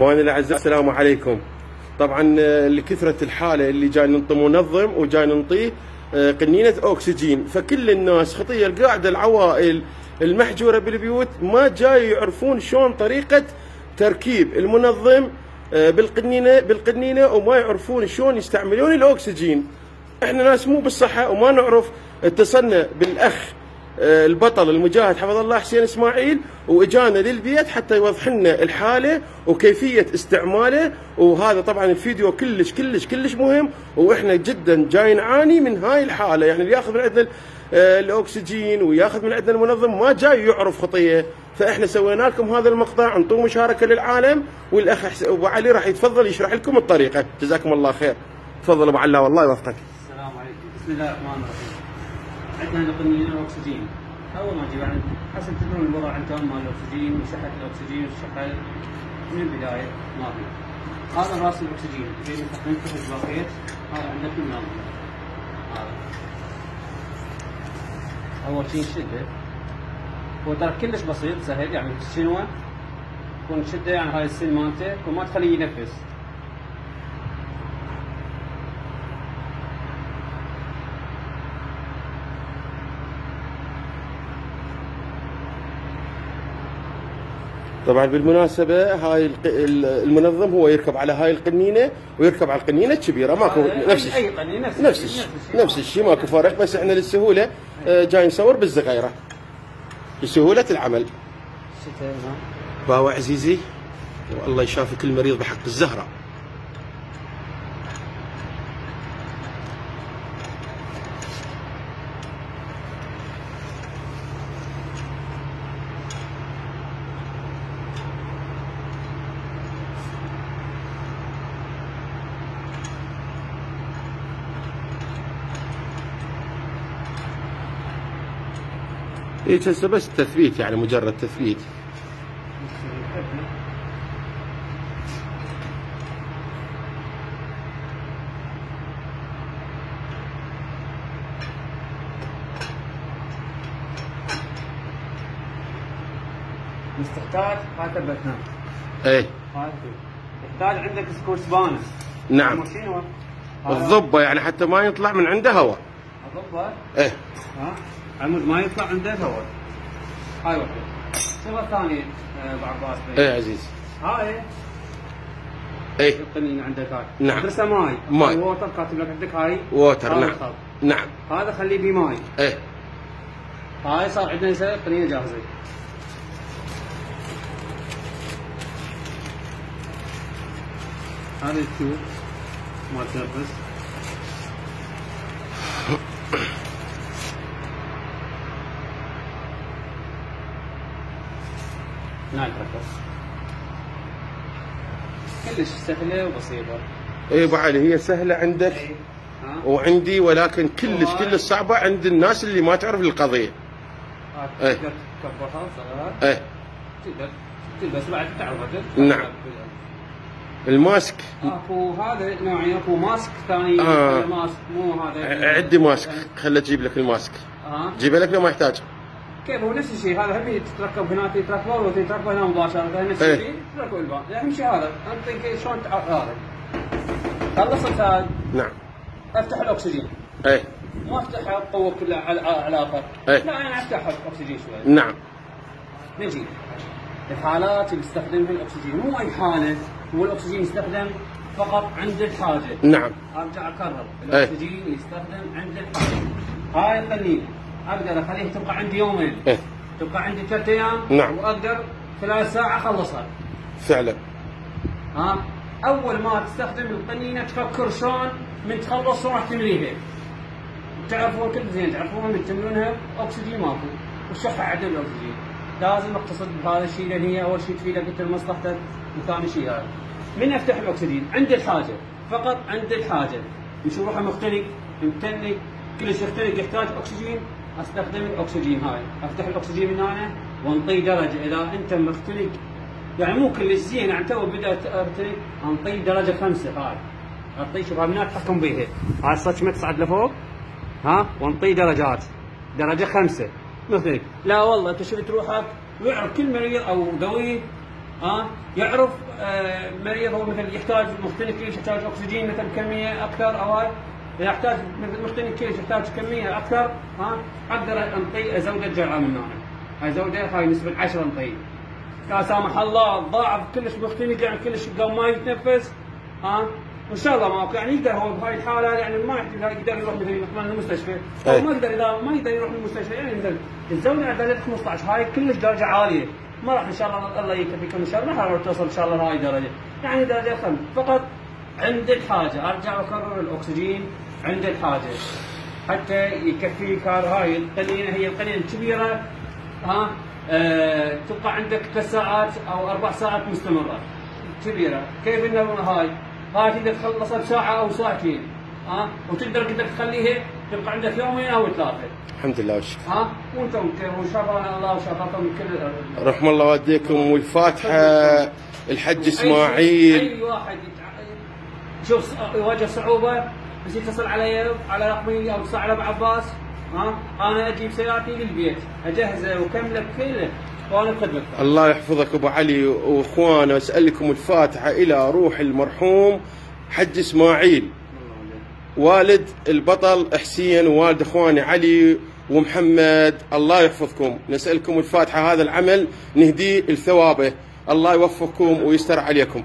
إخواني الأعزاء السلام عليكم. طبعا آه، لكثرة الحالة اللي جاي ننطي منظم وجاي ننطيه آه، قنينة أكسجين. فكل الناس خطية القاعدة العوائل المحجورة بالبيوت ما جاي يعرفون شلون طريقة تركيب المنظم آه، بالقنينة بالقنينة وما يعرفون شلون يستعملون الأكسجين. إحنا ناس مو بالصحة وما نعرف اتصلنا بالأخ البطل المجاهد حفظ الله حسين إسماعيل وإجانا للبيت حتى يوضح لنا الحالة وكيفية استعماله. وهذا طبعا الفيديو كلش كلش كلش مهم وإحنا جدا جاي نعاني من هاي الحالة. يعني اللي ياخذ من عندنا آه، الأكسجين وياخذ من عندنا المنظم ما جاي يعرف خطيه فإحنا سوينا لكم هذا المقطع انطوه مشاركة للعالم والأخ ابو علي راح يتفضل يشرح لكم الطريقة. جزاكم الله خير. تفضل أبو علا والله يوفقك. السلام عليكم. بسم الله الرحمن الرحيم. عندنا نقنين الأكسجين. أول ما نجيب عند حسب تدرون الوضع عندهم مال الأكسجين وشحه الأكسجين والشحن من البداية ما في. هذا راس الأكسجين. استخدمته في الباكيت هذا عندك من هذا. اول شيء نشده هو ترى كلش بسيط سهل يعني شنو؟ تكون تشده يعني هاي السن مالته وما تخليه ينفس. طبعا بالمناسبة هاي المنظم هو يركب على هاي القنينة ويركب على القنينة الكبيره ماكو نفس الشيء نفس الشيء، نفس الشيء. ماكو فرق بس إحنا للسهولة آه، جاي نصور بالزغيرة لسهولة العمل شتاء نعم. عزيزي والله يشافي كل مريض بحق الزهرة هيك هسه بس تثبيت يعني مجرد تثبيت. بس تحتاج هاي ثبتناه إيه تحتاج عندك سكوت سبانس نعم؟ الضبة يعني حتى ما يطلع من عنده هواء الضبة؟ إيه. ها؟ عمود ما يطلع عنده هواء هاي واحدة. شغله ثانية آه، أبو عباس. بيه. إيه عزيز. هاي. إيه. القنينه عندك هاي نعم. ادرسها ماي. ماي. water كاتب لك عندك هاي. water نعم. الخط. نعم. هذا خليه بماي إيه. هاي صار عندنا هسه قنينه جاهزه هذا التيوب مال تنفس يتركب كلش سهلة وبسيطة. إيه ابو علي هي سهلة عندك ها؟ وعندي ولكن كلش كلش صعبة عند الناس اللي ما تعرف القضية. ها، إيه. تقدر تكبرها صغيرة إيه. تقدر. تلبس بعد تعرفها. نعم. الماسك. أكو هذا نوعين أكو ماسك ثاني آه. ماسك مو هذا. عندي ماسك. خلي أجيب لك الماسك. ها جيبه لك لو ما يحتاج كيف هو نفس الشيء هذا هم تتركب هناك يتركبه وتتركبه هنا مباشره نفس. الشيء تتركب الباب اهم شيء هذا انت كيف شلون هذا خلصت هذا نعم افتح الاكسجين إيه ما افتحها بقوه كلها على على الآخر إيه. لا أنا افتحها باكسجين شوي نعم نجي الحالات اللي يستخدم فيها الاكسجين مو اي حاله هو الاكسجين يستخدم فقط عند الحاجة نعم ارجع اكرر. الاكسجين يستخدم عند الحاجة هاي القنينه أقدر اخليها تبقى عندي يومين. إيه. تبقى عندي ثلاث أيام. نعم. وأقدر خلال ساعة أخلصها. فعلا. ها؟ أول ما تستخدم القنينة تفكر شلون من تخلص شلون راح تمليها تعرفون كل زين تعرفون من تملونها أكسجين ماكو. والشحه عدم الأكسجين. لازم أقتصد بهذا الشيء لأن هي أول شيء تفيدك انت لمصلحتك وثاني شيء هذا. من أفتح الأكسجين؟ عند الحاجة. فقط عند الحاجة. نشوف روحه مختلق ممتلك كلش يختلق يحتاج أكسجين. أستخدم الأكسجين هاي. أفتح الأكسجين من هنا وأنطي درجة. إذا أنت مختلق يعني مو كلش زين يعني تو بدأت ارتلك أنطي درجة خمسة. هاي. اعطيه شوف هاي اتحكم بيها هاي الصجمه تصعد لفوق. ها؟ وأنطي درجات. درجة خمسة. مثلك لا والله أنت شفت روحك ويعرف كل مريض أو ذوي ها؟ يعرف آه، مريض هو مثل يحتاج مختنق ليش يحتاج أكسجين مثل كمية أكثر أو هاي. يحتاج مثل مختنق كيش يحتاج كمية أكثر ها؟ أقدر انطي ازوده جرعه من هنا هاي زوده هاي نسبة 10 انطي لا سامح الله ضاعف كلش مختنق يعني كلش قام ما يتنفس ها؟ وإن شاء الله ما يعني يقدر هو بهاي الحالة يعني ما يقدر يروح مثل مثلا المستشفى. أي. أو ما يقدر إذا ما يقدر يروح المستشفى يعني مثل الزوجة درجه 15 هاي كلش درجة عالية. ما راح إن شاء الله الله يكفيكم إن شاء الله ما راح توصل إن شاء الله لهاي الدرجه يعني درجة خمس فقط عند الحاجة أرجع وأكرر الأكسجين. عند الحاجة. حتى يكفيك هاي القنينه هي القنينه الكبيرة ها آه تبقى عندك ثلاث ساعات أو أربع ساعات مستمرة. كبيرة. كيف إنه هاي؟ هاي تقدر تخلصها بساعة أو ساعتين ها؟ وتقدر قدر تخليها تبقى عندك يومين أو ثلاثة. الحمد لله والشكر ها؟ وأنتم وشفانا الله وشفاكم من كل رحم الله والديكم والفاتحة الحج إسماعيل. أي واحد يتع- شوف يواجه صعوبة بس يتصل علي على رقمي أو على أبو عباس. ها؟ أنا أجيب سيارتي للبيت. اجهزه وكمله كله وأنا بخدمتك الله يحفظك أبو علي واخوانا اسالكم الفاتحة إلى روح المرحوم حج إسماعيل. والد البطل حسين ووالد إخواني علي ومحمد. الله يحفظكم. نسألكم الفاتحة. هذا العمل نهديه لثوابه الله يوفقكم ويستر عليكم.